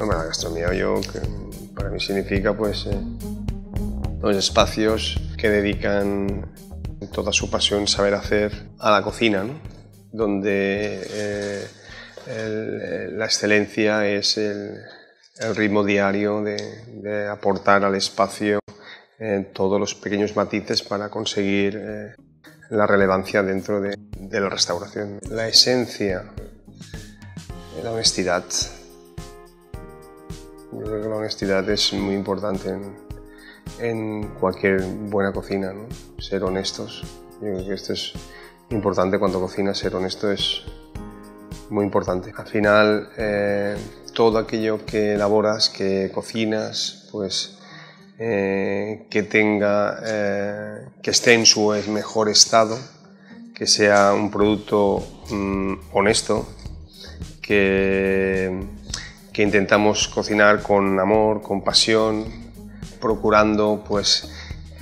Bueno, la gastronomía yo, que para mí significa pues eh, los espacios que dedican toda su pasión, saber hacer a la cocina, donde eh, el- la excelencia es el, ritmo diario de, aportar al espacio eh, todos los pequeños matices para conseguir eh, la relevancia dentro de, de la restauración. La esencia, la honestidad. Yo creo que la honestidad es muy importante en, cualquier buena cocina, ¿no? ser honestos. Yo creo que esto es importante cuando cocinas, ser honesto es muy importante. Al final, eh, todo aquello que elaboras, que cocinas, pues eh, que tenga, eh, que esté en su mejor estado, que sea un producto mm, honesto, que, que intentamos cocinar con amor, con pasión, procurando pues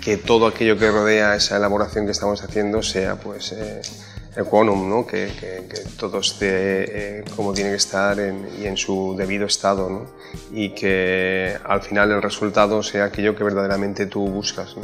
que todo aquello que rodea esa elaboración que estamos haciendo sea pues eh, ¿no? que, que- todo esté eh, como tiene que estar en- y en su debido estado y que al final el resultado sea aquello que verdaderamente tú buscas.